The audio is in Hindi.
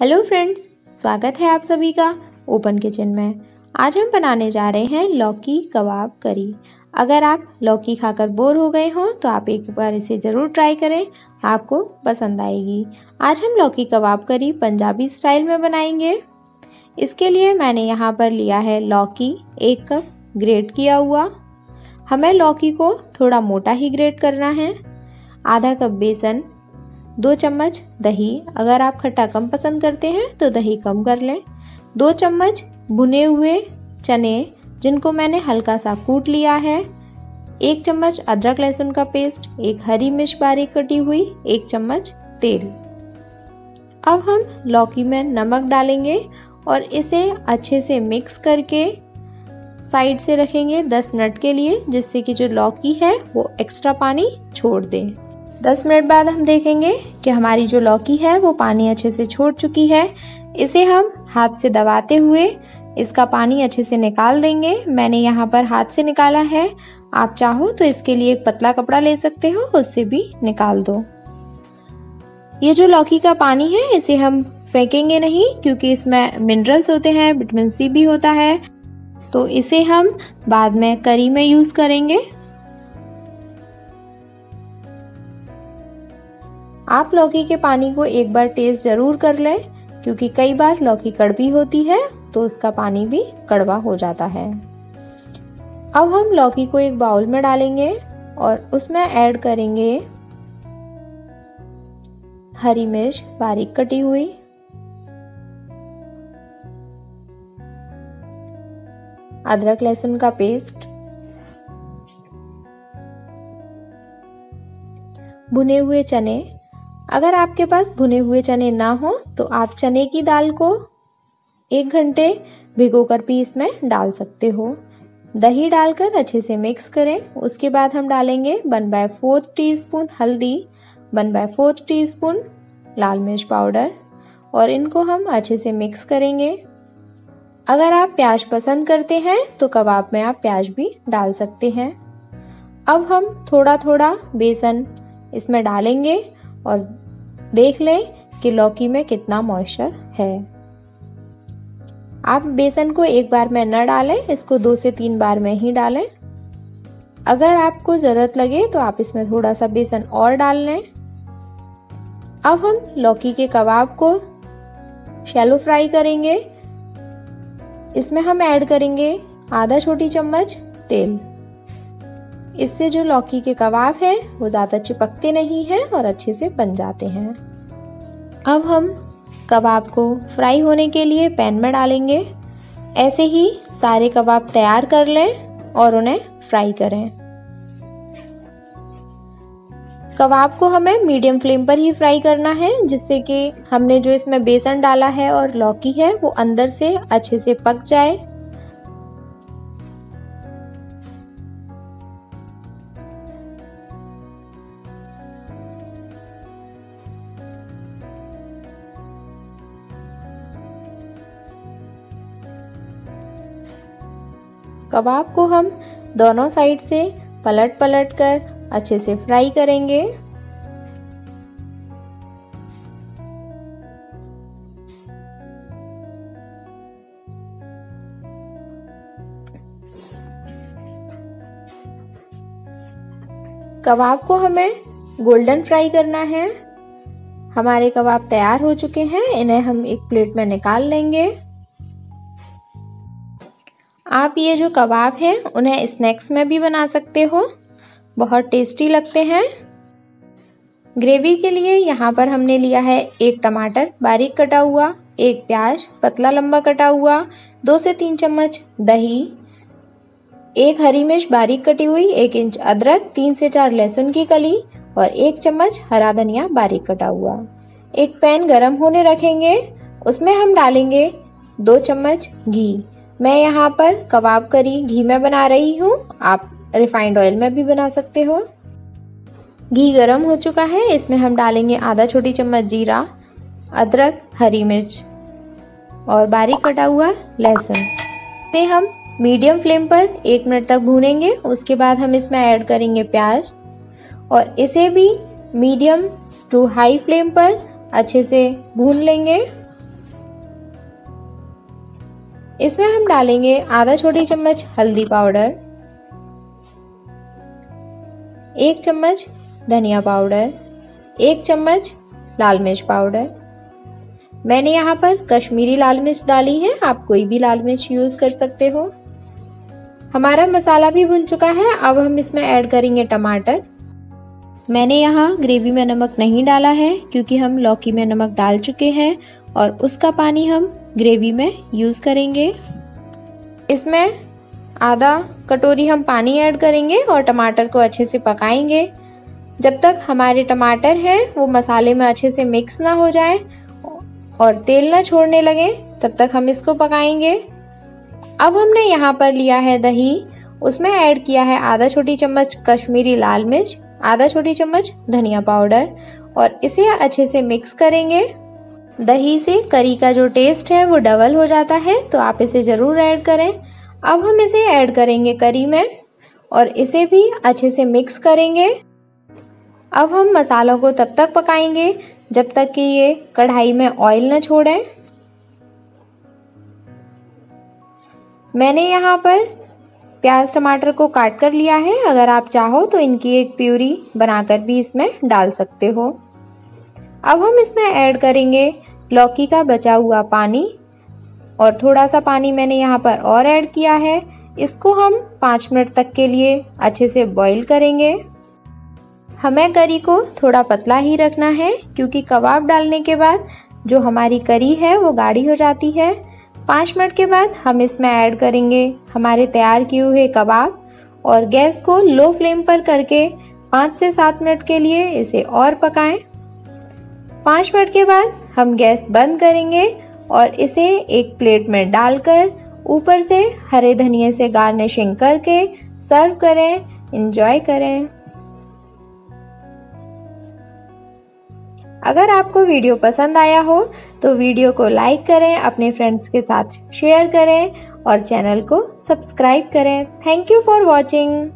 हेलो फ्रेंड्स स्वागत है आप सभी का ओपन किचन में। आज हम बनाने जा रहे हैं लौकी कबाब करी। अगर आप लौकी खाकर बोर हो गए हों तो आप एक बार इसे ज़रूर ट्राई करें, आपको पसंद आएगी। आज हम लौकी कबाब करी पंजाबी स्टाइल में बनाएँगे। इसके लिए मैंने यहाँ पर लिया है लौकी, एक कप ग्रेट किया हुआ। हमें लौकी को थोड़ा मोटा ही ग्रेट करना है। आधा कप बेसन दो चम्मच दही। अगर आप खट्टा कम पसंद करते हैं तो दही कम कर लें। दो चम्मच भुने हुए चने, जिनको मैंने हल्का सा कूट लिया है। एक चम्मच अदरक लहसुन का पेस्ट, एक हरी मिर्च बारीक कटी हुई, एक चम्मच तेल। अब हम लौकी में नमक डालेंगे और इसे अच्छे से मिक्स करके साइड से रखेंगे 10 मिनट के लिए, जिससे कि जो लौकी है, वो एक्स्ट्रा पानी छोड़ दे। 10 मिनट बाद हम देखेंगे कि हमारी जो लौकी है, वो पानी अच्छे से छोड़ चुकी है। इसे हम हाथ से दबाते हुए इसका पानी अच्छे से निकाल देंगे। मैंने यहाँ पर हाथ से निकाला है। आप चाहो तो इसके लिए एक पतला कपड़ा ले सकते हो, उससे भी निकाल दो। ये जो लौकी का पानी है, इसे हम फेंकेंगे नहीं, क्योंकि इसमें मिनरल्स होते हैं विटामिन सी भी होता है। तो इसे हम बाद में करी में यूज़ करेंगे। आप लौकी के पानी को एक बार टेस्ट ज़रूर कर लें, क्योंकि कई बार लौकी कड़वी होती है तो उसका पानी भी कड़वा हो जाता है। अब हम लौकी को एक बाउल में डालेंगे और उसमें ऐड करेंगे हरी मिर्च बारीक कटी हुई। अदरक लहसुन का पेस्ट भुने हुए चने। अगर आपके पास भुने हुए चने ना हो तो आप चने की दाल को एक घंटे भिगोकर भी इसमें डाल सकते हो। दही डालकर अच्छे से मिक्स करें। उसके बाद हम डालेंगे one by fourth teaspoon हल्दी one by fourth teaspoon लाल मिर्च पाउडर और इनको हम अच्छे से मिक्स करेंगे। अगर आप प्याज पसंद करते हैं तो कबाब में आप प्याज भी डाल सकते हैं। अब हम थोड़ा थोड़ा बेसन इसमें डालेंगे। और देख लें कि लौकी में कितना मॉइस्चर है। आप बेसन को एक बार में न डालें, इसको दो से तीन बार में ही डालें। अगर आपको ज़रूरत लगे तो आप इसमें थोड़ा सा बेसन और डाल लें। अब हम लौकी के कबाब को शैलो फ्राई करेंगे। इसमें हम ऐड करेंगे आधा छोटी चम्मच तेल। इससे जो लौकी के कबाब है, वो ज़्यादा चिपकते नहीं हैं और अच्छे से बन जाते हैं। अब हम कबाब को फ्राई होने के लिए पैन में डालेंगे। ऐसे ही सारे कबाब तैयार कर लें और उन्हें फ्राई करें। कबाब को हमें मीडियम फ्लेम पर ही फ्राई करना है, जिससे कि हमने जो इसमें बेसन डाला है और लौकी है, वो अंदर से अच्छे से पक जाए। कबाब को हम दोनों साइड से पलट पलट कर अच्छे से फ्राई करेंगे। कबाब को हमें गोल्डन फ्राई करना है। हमारे कबाब तैयार हो चुके हैं। इन्हें हम एक प्लेट में निकाल लेंगे। आप ये जो कबाब हैं, उन्हें स्नैक्स में भी बना सकते हो। बहुत टेस्टी लगते हैं। ग्रेवी के लिए यहाँ पर हमने लिया है एक टमाटर, बारीक कटा हुआ, एक प्याज, पतला लंबा कटा हुआ, दो से तीन चम्मच दही, एक हरी मिर्च बारीक कटी हुई, एक इंच अदरक, तीन से चार लहसुन की कली और एक चम्मच हरा धनिया बारीक कटा हुआ। एक पैन गरम होने रखेंगे, उसमें हम डालेंगे दो चम्मच घी। मैं यहाँ पर कबाब करी, घी में बना रही हूँ। आप रिफाइंड ऑयल में भी बना सकते हो। घी गरम हो चुका है। इसमें हम डालेंगे आधा छोटी चम्मच जीरा, अदरक, हरी मिर्च और बारीक कटा हुआ लहसुन। से हम मीडियम फ्लेम पर एक मिनट तक भूनेंगे। उसके बाद हम इसमें ऐड करेंगे प्याज और इसे भी मीडियम टू हाई फ्लेम पर अच्छे से भून लेंगे। इसमें हम डालेंगे आधा छोटी चम्मच हल्दी पाउडर, एक चम्मच धनिया पाउडर, एक चम्मच लाल मिर्च पाउडर। मैंने यहाँ पर कश्मीरी लाल मिर्च डाली है, आप कोई भी लाल मिर्च यूज़ कर सकते हो। हमारा मसाला भी भुन चुका है, अब हम इसमें ऐड करेंगे टमाटर। मैंने यहाँ ग्रेवी में नमक नहीं डाला है, क्योंकि हम लौकी में नमक डाल चुके हैं और उसका पानी हम ग्रेवी में यूज़ करेंगे। इसमें आधा कटोरी हम पानी ऐड करेंगे और टमाटर को अच्छे से पकाएँगे। जब तक हमारे टमाटर हैं, वो मसाले में अच्छे से मिक्स ना हो जाए और तेल ना छोड़ने लगे, तब तक हम इसको पकाएँगे। अब हमने यहाँ पर लिया है दही, उसमें ऐड किया है आधा छोटी चम्मच कश्मीरी लाल मिर्च आधा छोटी चम्मच धनिया पाउडर और इसे अच्छे से मिक्स करेंगे। दही से करी का जो टेस्ट है, वो डबल हो जाता है तो आप इसे ज़रूर ऐड करें। अब हम इसे ऐड करेंगे करी में और इसे भी अच्छे से मिक्स करेंगे। अब हम मसालों को तब तक पकाएँगे जब तक कि ये कढ़ाई में ऑयल न छोड़ें। मैंने यहाँ पर प्याज टमाटर को काट कर लिया है। अगर आप चाहो तो इनकी एक प्यूरी बनाकर भी इसमें डाल सकते हो। अब हम इसमें ऐड करेंगे लौकी का बचा हुआ पानी। और थोड़ा सा पानी मैंने यहाँ पर और ऐड किया है। इसको हम पाँच मिनट तक के लिए अच्छे से बॉईल करेंगे। हमें करी को थोड़ा पतला ही रखना है, क्योंकि कबाब डालने के बाद जो हमारी करी है वो गाढ़ी हो जाती है। पाँच मिनट के बाद हम इसमें ऐड करेंगे हमारे तैयार किए हुए कबाब और गैस को लो फ्लेम पर करके पाँच से सात मिनट के लिए इसे और पकाएँ। पाँच मिनट के बाद हम गैस बंद करेंगे और इसे एक प्लेट में डालकर ऊपर से हरे धनिए से गार्निशिंग करके सर्व करें इंजॉय करें। अगर आपको वीडियो पसंद आया हो तो वीडियो को लाइक करें, अपने फ्रेंड्स के साथ शेयर करें और चैनल को सब्सक्राइब करें। Thank you for watching